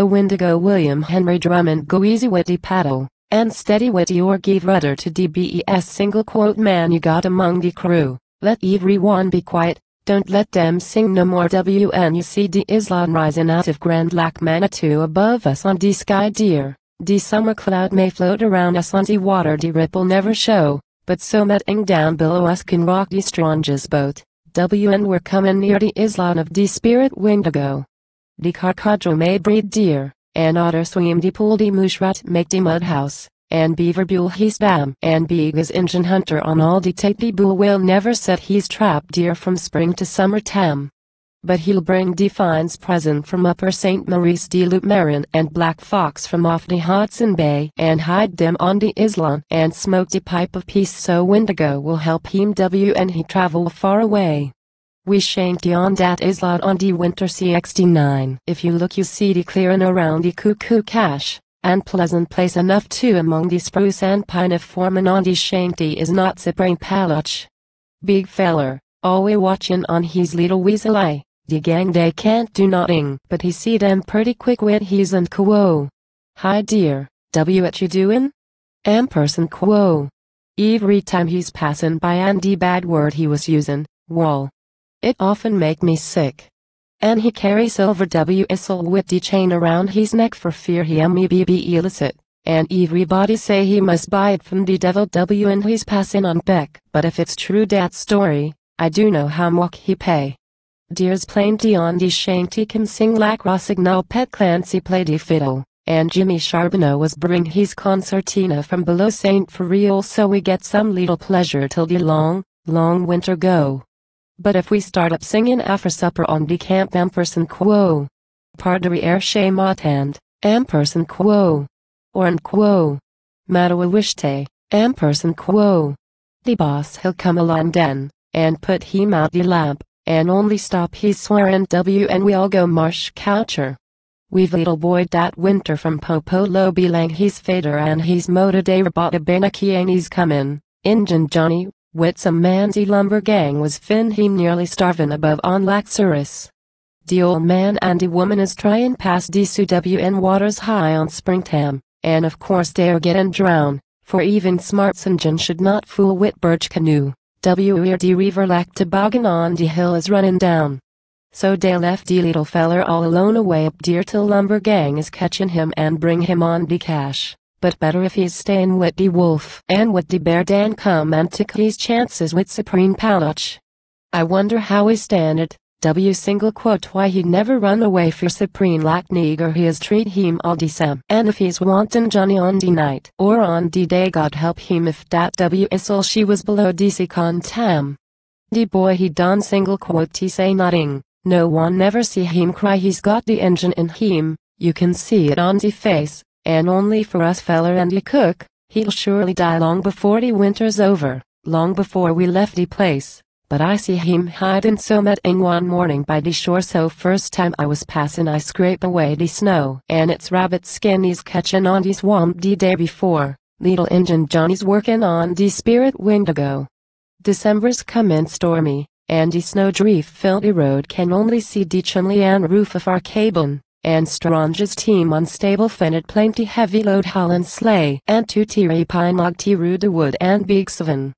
the Windigo William Henry Drummond go easy witty paddle, and steady witty or give rudder to DBES single quote man you got among the crew, let everyone be quiet, don't let them sing no more. WNUCD Islam rising out of Grand Lac Manitou above us on the sky dear, the summer cloud may float around us on the water the ripple never show, but so metting down below us can rock the strongest boat, WN we're coming near the Islam of the spirit windigo. The carcadro may breed deer, and otter swim the pool the mushrat make the mud house, and beaver bull he's dam, and big as Injun hunter on all de the the bull will never set he's trap deer from spring to summer tam. But he'll bring the finds present from upper St. Maurice de Loup Marin and black fox from off the Hudson Bay and hide them on the island and smoke the pipe of peace so Windigo will help him W and he travel far away. We shan't on dat island on the winter CXD9. If you look you see the clearing around the cuckoo cache, and pleasant place enough too among the spruce and pine forming on the shanty is not spring paluch. Big feller, always watching on his little weasel eye, the gang they can't do nothing but he see them pretty quick with his and quo. Hi dear, W what you doin? doing? Amperson quo. Every time he's passin' by and the bad word he was using, wall. It often make me sick. And he carry silver WSL with the chain around his neck for fear he may be illicit. And everybody say he must buy it from the devil W and he's passing on back. But if it's true that story, I do know how much he pay. Deer's plenty on the shanty can sing like Rossignol Pet Clancy play the fiddle. And Jimmy Charbonneau was bring his concertina from below St. For real so we get some little pleasure till the long, long winter go. But if we start up singing after supper on the camp ampersand quo. Pardere air motand, ampersand quo. Or en quo. Madawa wishte, ampersand quo. The boss he'll come along den, and put him out the lamp, and only stop his swearing W and we all go marsh coucher. We've little boy dat winter from Popo lo belang he's fader and he's moda de rabata benaki and he's comin'. Injun Johnny, with some manzy lumber gang was fin he nearly starvin above on Laxurus. De old man and the woman is tryin past the WN waters high on springtime, and of course they're getting drown, for even smart St. should not fool with birch canoe. W ear the river like toboggan on de hill is runnin down. So dey left de little feller all alone away up dear till lumber gang is catchin him and bring him on de cash but better if he's staying with the wolf and with the bear Dan come and take his chances with Supreme Paluch. I wonder how he stand it, W single quote why he never run away for Supreme like nigger he has treat him all the same. And if he's wanting Johnny on the night or on the day God help him if that W is all she was below DC con tam. The boy he done single quote he say nothing, no one never see him cry. He's got the engine in him, you can see it on the face, and only for us feller and the cook, he'll surely die long before the winter's over, long before we left the place. But I see him hiding so met in one morning by the shore so first time I was passing I scrape away the snow and it's rabbit skin he's catching on the swamp the day before. Little Injun Johnny's working on the spirit windigo. December's come in stormy, and the snow drift filled the road can only see the chimney and roof of our cabin and Strange's team unstable finned plenty heavy load Holland sleigh and two teary pine log tiru de wood and big seven.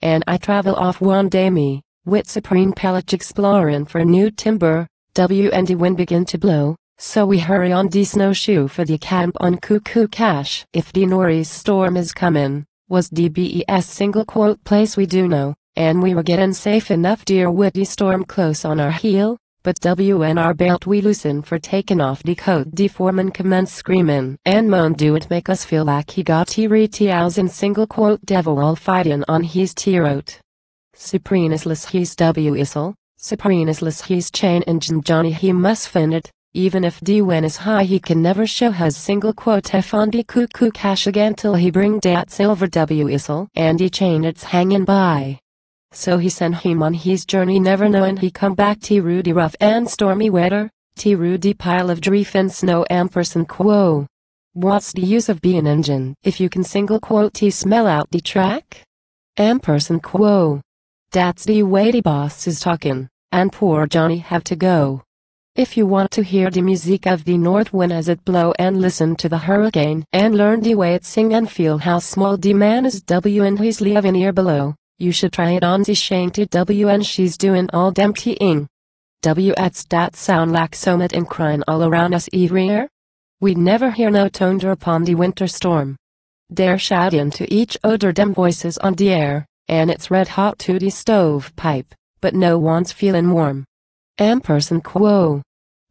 And I travel off one day me, with supreme pellet exploring for new timber, W and the wind begin to blow, so we hurry on the snowshoe for the camp on Cuckoo Cache. If the Norris storm is coming, was the BES single quote place we do know, and we were getting safe enough dear with the storm close on our heel, but WNR belt we loosen for taking off coat the foreman commence screaming and moan do it make us feel like he got T-Retiaus in single quote devil all fighting on his T-Rote. Suprenistless he's W-Issel, Suprenistless he's chain engine Johnny he must find it, even if D when is high he can never show his single quote F on the cuckoo cash again till he bring dat silver W-Issel and the chain it's hanging by. So he sent him on his journey never knowing he come back to Rudy rough and stormy weather, to Rudy pile of drift and snow ampersand quo. What's the use of being engine if you can single quote T smell out the track? Ampersand quo. That's the way the boss is talking, and poor Johnny have to go. If you want to hear the music of the north wind as it blow and listen to the hurricane and learn the way it sing and feel how small the man is W and he's living here below, you should try it on the shanty W and she's doing all dem ing. W at that sound like so much and crying all around us year. We'd never hear no thunder upon the winter storm. They're shouting to each other dem voices on the air, and it's red hot to the stove pipe, but no one's feeling warm. Ampersand quo.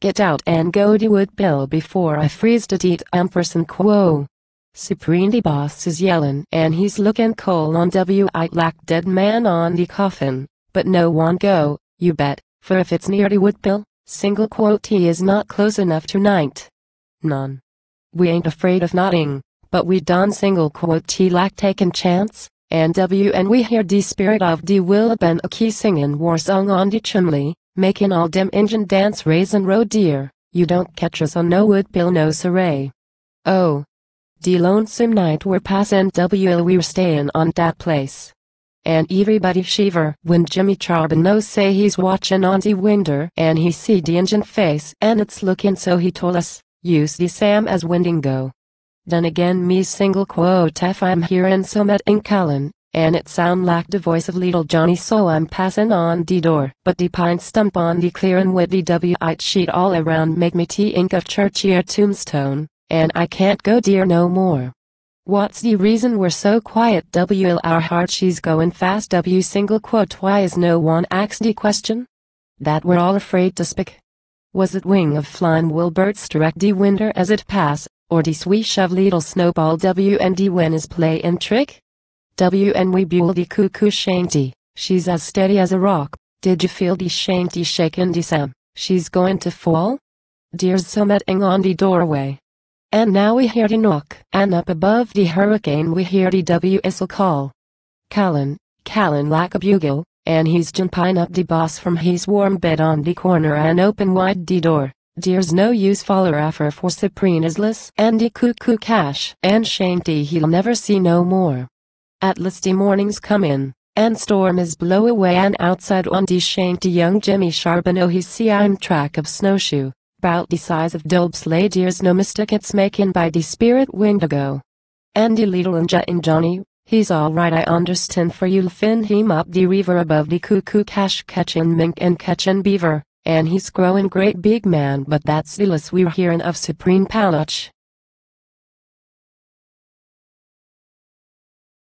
Get out and go to wood bill before I freeze to eat ampersand quo. Supreme boss is yelling and he's looking cold on W I like dead man on the coffin, but no one go, you bet, for if it's near the wood single quote he is not close enough tonight none. We ain't afraid of nothing, but we done single quote T like taking chance, and W and we hear the spirit of the will ben a key singing war song on the chimney, making all dem engine dance raisin road dear, you don't catch us on no wood bill no saray. Oh. The lonesome night we're passin' W we were stayin' on dat place. And everybody shiver when Jimmy Charbonneau say he's watchin' on the winder and he see de engine face and it's looking so he told us, use the Sam as Windigo. Then again me single quote if I'm hearing some in Callan, and it sound like the voice of little Johnny so I'm passing on the door. But the pine stump on the clear and witty W-ite sheet all around make me ink of church ear tombstone, and I can't go dear no more. What's the reason we're so quiet WL our heart she's going fast W single quote why is no one asked the question? That we're all afraid to speak. Was it wing of flying Wilberts direct the winter as it pass, or the swish of little snowball W and D when is play and trick? W and we buell the cuckoo shanty, she's as steady as a rock, did you feel the shanty shakin' the Sam, she's going to fall? Dear's summitting on the doorway. And now we hear the knock, and up above the hurricane we hear the whistle call. Callan, Callan like a bugle, and he's jumping up the boss from his warm bed on the corner and open wide the door. Dear's no use follower after for Supreme Islas and the cuckoo cash and shanty he'll never see no more. At last the mornings come in, and storm is blow away and outside on the shanty young Jimmy Charbonneau he see I'm track of snowshoe, bout the size of Dulb's sleigh dear's no it's making by the spirit Windigo. And the little and Johnny, He's alright I understand for you'll fin him up the river above the cuckoo cash catchin' mink and catchin' beaver, and he's growing great big man but that's the less we're hearing of Supreme Paluch.